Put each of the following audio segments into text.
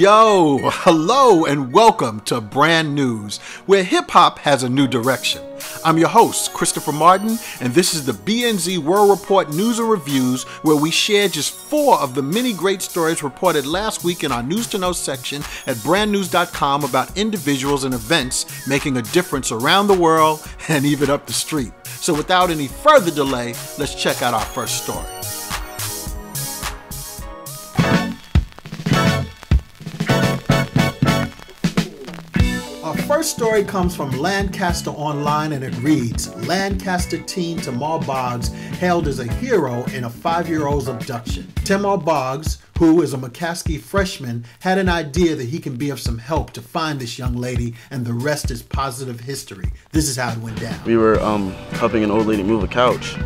Yo, hello, and welcome to Brand Newz, where hip hop has a new direction. I'm your host, Christopher Martin, and this is the BNZ World Report Newz and Reviewz, where we share just four of the many great stories reported last week in our News to Know section at brandnewz.com about individuals and events making a difference around the world and even up the street. So, without any further delay, let's check out our first story. Story comes from Lancaster Online and it reads Lancaster teen Temar Boggs hailed as a hero in a five year old's abduction. Temar Boggs, who is a McCaskey freshman, had an idea that he can be of some help to find this young lady, and the rest is positive history. This is how it went down. We were um, helping an old lady move a couch,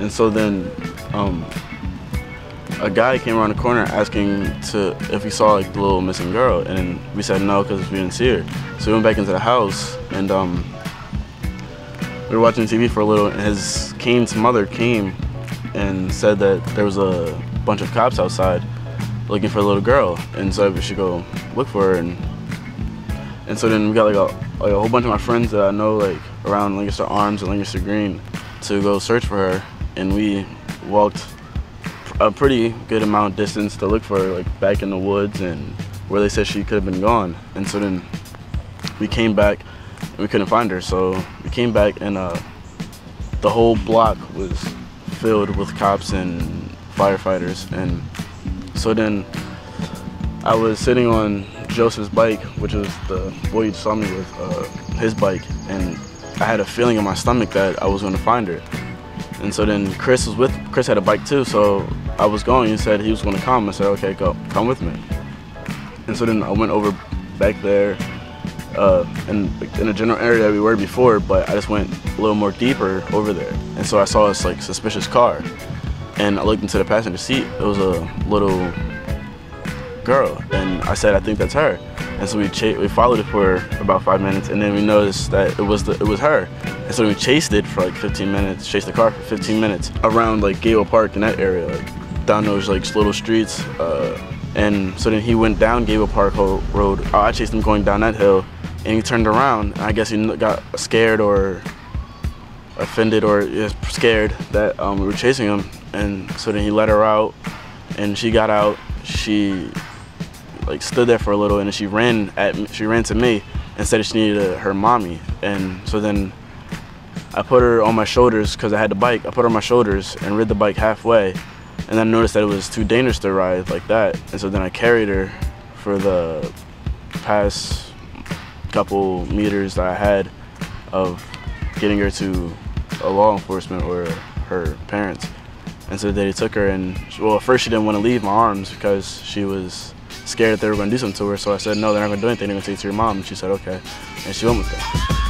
and so then um, a guy came around the corner asking to if we saw like the little missing girl, and we said no because we didn't see her. So we went back into the house, and um, we were watching TV for a little, and his Kane's mother came and said that there was a bunch of cops outside looking for a little girl, and so we should go look for her. And and so then we got like a, like a whole bunch of my friends that I know like around Lancaster Arms and Lancaster Green to go search for her, and we walked a pretty good amount of distance to look for her, like back in the woods and where they said she could have been gone. And so then we came back and we couldn't find her. So we came back and uh, the whole block was filled with cops and firefighters. And so then I was sitting on Joseph's bike, which was the boy you saw me with, uh, his bike, and I had a feeling in my stomach that I was going to find her. And so then Chris was with, Chris had a bike too, so I was going. He said he was going to come. I said, okay, go, come with me. And so then I went over back there uh, in, in a general area that we were before, but I just went a little more deeper over there. And so I saw this like suspicious car. And I looked into the passenger seat. It was a little girl. And I said, I think that's her. And so we we followed it for about five minutes, and then we noticed that it was the, it was her. And so we chased it for like 15 minutes, chased the car for 15 minutes around like Gable Park in that area, like down those like little streets. Uh, and so then he went down Gable Park Road. Oh, I chased him going down that hill, and he turned around. I guess he got scared or offended or scared that um, we were chasing him. And so then he let her out, and she got out. She like stood there for a little, and then she ran at me, she ran to me and said she needed a, her mommy. And so then I put her on my shoulders because I had the bike. I put her on my shoulders and rid the bike halfway, and then I noticed that it was too dangerous to ride like that. And so then I carried her for the past couple meters that I had of getting her to a law enforcement or her parents. And so they took her and, well, at first she didn't want to leave my arms because she was scared that they were going to do something to her. So I said, no, they're not going to do anything. They're going to take to your mom. And she said, okay. And she went with that.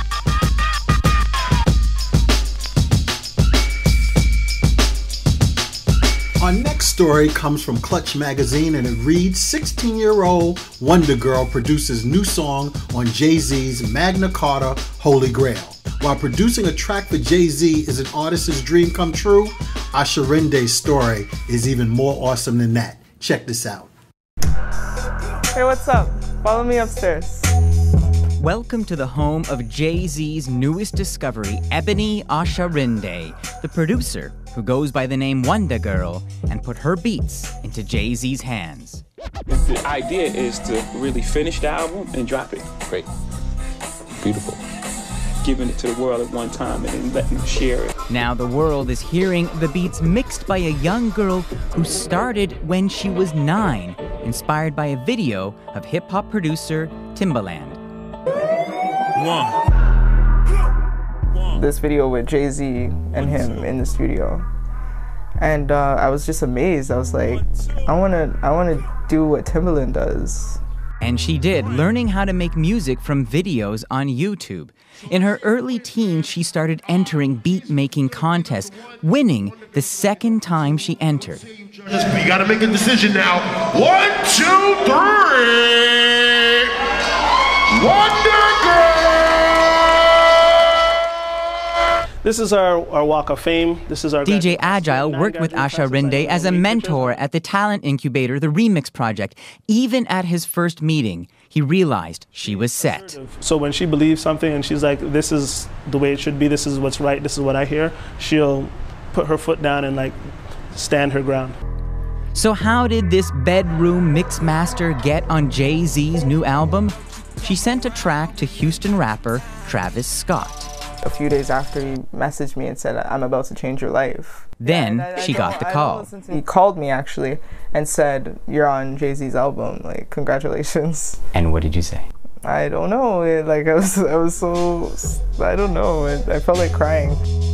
Our next story comes from Clutch Magazine and it reads 16 year old WondaGurl produces new song on Jay Z's Magna Carta Holy Grail. While producing a track for Jay Z is an artist's dream come true, Oshunrinde's story is even more awesome than that. Check this out. Hey, what's up? Follow me upstairs. Welcome to the home of Jay Z's newest discovery, Ebony Oshunrinde, the producer who goes by the name WondaGurl, and put her beats into Jay Z's hands. The idea is to really finish the album and drop it. Great. Beautiful giving it to the world at one time and then letting them share it. Now the world is hearing the beats mixed by a young girl who started when she was nine, inspired by a video of hip hop producer Timbaland. One. This video with Jay Z and him in the studio. And uh, I was just amazed. I was like, I wanna, I wanna do what Timbaland does. And she did, learning how to make music from videos on YouTube. In her early teens, she started entering beat making contests, winning the second time she entered. You gotta make a decision now. One, two, three. WondaGurl! This is our, our walk of fame. This is our DJ. Agile worked with Oshunrinde as a mentor at the talent incubator, the Remix Project. Even at his first meeting, he realized she was set. So when she believes something and she's like, "This is the way it should be. This is what's right. This is what I hear," she'll put her foot down and like stand her ground. So, how did this bedroom mix master get on Jay Z's new album? She sent a track to Houston rapper Travis Scott. A few days after he messaged me and said, "I'm about to change your life." Then I- I she got the call. He called me actually and said, "You're on Jay Z's album. Like, congratulations." And what did you say? I don't know. It, like, I was, I was so, I don't know. It, I felt like crying.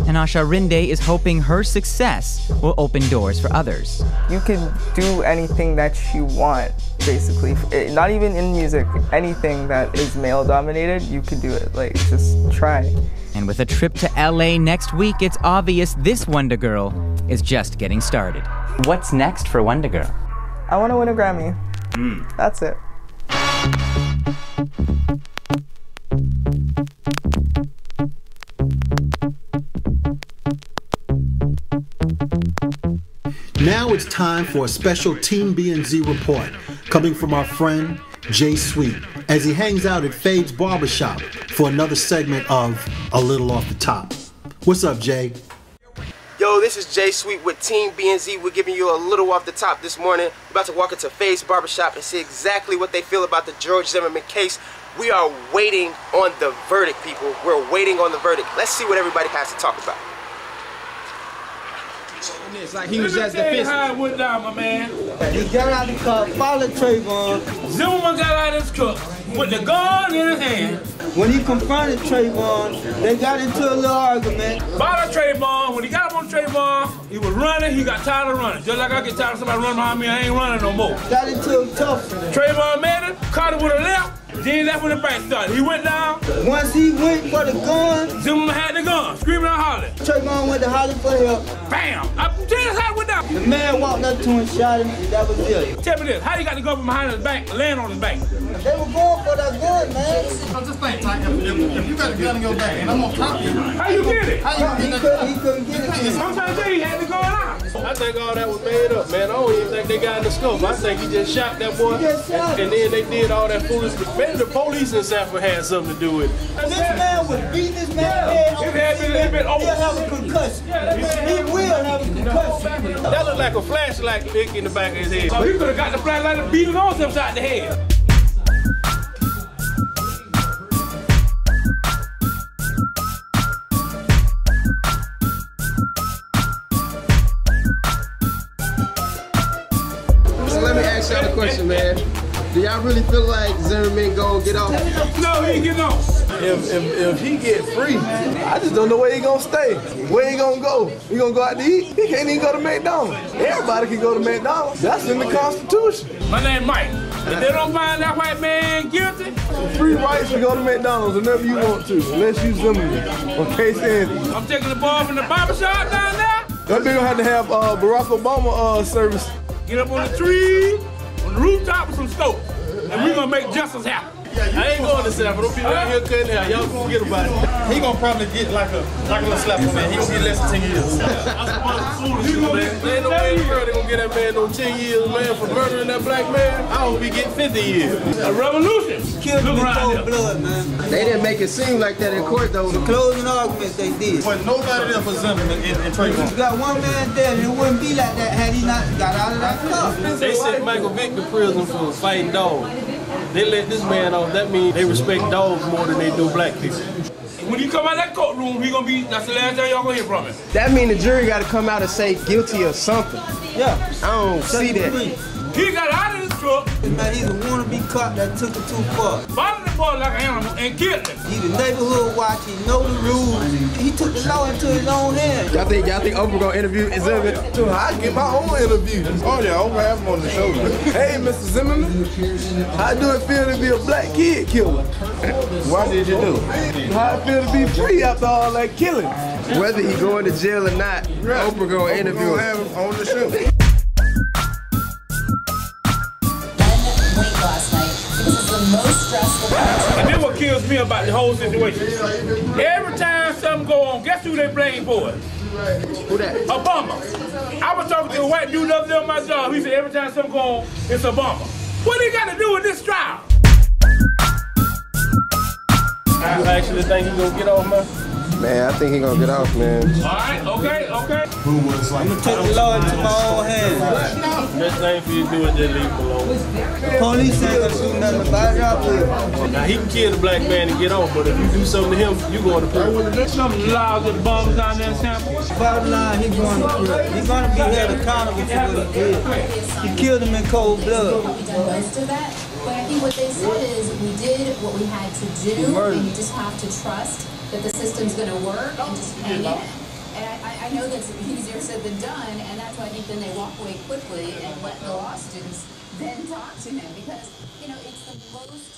And Oshunrinde is hoping her success will open doors for others. You can do anything that you want, basically. It, eh, not even in music. Anything that is male dominated, you can do it. Like, just try. And with a trip to LA next week, it's obvious this WondaGurl is just getting started. What's next for WondaGurl? I want to win a Grammy. Hmm. That's it. Now it's time for a special Team BNZ report coming from our friend Jay Sweet as he hangs out at Fade's Barbershop for another segment of A Little Off the Top. What's up, Jay? Yo, this is Jay Sweet with Team BNZ. We're giving you a little off the top this morning. We're about to walk into Fades Barbershop and see exactly what they feel about the George Zimmerman case. We are waiting on the verdict, people. We're waiting on the verdict. Let's see what everybody has to talk about. It's like he was just defensive. how it went down, my man. He got out the car, followed Trayvon. Zimmerman got out of his truck with the gun in his hand. When he confronted Trayvon, they got into a little argument. Followed Trayvon. When he got up on Trayvon, he was running. He got tired of running. Just like I get tired of somebody running behind me, I ain't running no more. Got into a tough. Trayvon made it, caught it with a left. Then that's when the fight started. He went down. Once he went for the gun, Zimmerman had the gun, screaming and hollering. Trayvon went to holler for help. Bam! I tell you how it went down. The man walked up to him, shot him, and that was it. Tell me this, how you got the gun from behind his back, laying on his back? They were going for that gun, man. I just think, Ty, if, if you got a gun in your back and I'm gonna of you, How you get it? how you He get couldn't, he couldn't get it. I'm trying to tell you, he had the gun out. I think all that was made up, man. I don't even think they got in the scope. I think he just shot that boy, He just shot and, and then they did all that foolish. foolishness. Maybe the police in Sanford had something to do with it. This man was beating this man's head. His head been a little bit over. He'll have a concussion. He will have a concussion. That looked like a flashlight lick in the back of his head. So he could have got the flashlight and beat his own self upside the head. So let me ask y'all a question, man. Do y'all really feel like Zimmerman gonna get off? No, he ain't getting off. If, if, if he get free, I just don't know where he gonna stay. Where he gonna go? He gonna go out to eat? He can't even go to McDonald's. Everybody can go to McDonald's. That's in the Constitution. My name Mike. If they don't find that white man guilty, Free rights to go to McDonald's whenever you want to, unless you Zimmerman or Casey Anthony. I'm taking the ball from the barber shop down there. That big gonna have to have uh, Barack Obama uh, service. Get up on the tree, on the rooftop with some stove, and we're gonna make justice happen. I ain't going to Sanford. Don't be around here cutting hair. Y'all can forget about it. He gonna probably get like a like a little slap on man. He gonna get less than 10 years. There ain't no way in the world they gonna get that man no 10 years, man, for murdering that black man. I hope he get 50 years. A revolution. Killed him Look in around cold blood, man. They didn't make it seem like that in court though. The closing arguments they did. But nobody there for Zimmerman and, and Trayvon. You got one man dead, and it wouldn't be like that had he not got out of that car. They sent Michael Vick to prison for a fighting dogs. They let this man off. That means they respect dogs more than they do black people. When you come out of that courtroom, he gonna be. That's the last time y'all gonna hear from him. That mean the jury got to come out and say guilty of something. Yeah. I don't see that. He got out of his truck, Man, he's a wannabe cop that took it too far. followed the boy like an animal, and killed him. He the neighborhood watch, he know the rules. He took the law into his own hands. Y'all think y'all think Oprah gonna interview Zimmerman? Oh, so I get my own interview. Oh yeah, Oprah have him on the show. Hey, Mr. Zimmerman, how do it feel to be a black kid killer? Why did you do? How it feel to be free after all that killing? Whether he going to jail or not, Oprah gonna interview him. have him on the show. The most stressful And then what kills me about the whole situation. Every time something go on, guess who they blame for it? Who that? Obama. I was talking to a white dude the other day on my job. He said every time something go on, it's Obama. What he got to do with this trial? You actually think he gonna get off, man? Man, I think he gonna get off, man. All right, okay, okay. Who was like? I'm gonna take the law into my own hands. Best thing for you to do is just leave him alone. Police ain't gonna do nothing about it. I. Now he can kill the black man and get off, but if you do something to him, you going to prison. There's some lousy bums down there in Tampa. Bottom line, he going to prison. He's gonna be held accountable for what he did. He killed him in cold blood. We've done most of that. But I think what they said is we did what we had to do, and you just have to trust that the system's going to work and just hang in. And I, I- I know that's easier said than done, and that's why I think then they walk away quickly and let the law students then talk to him because, you know, it's the most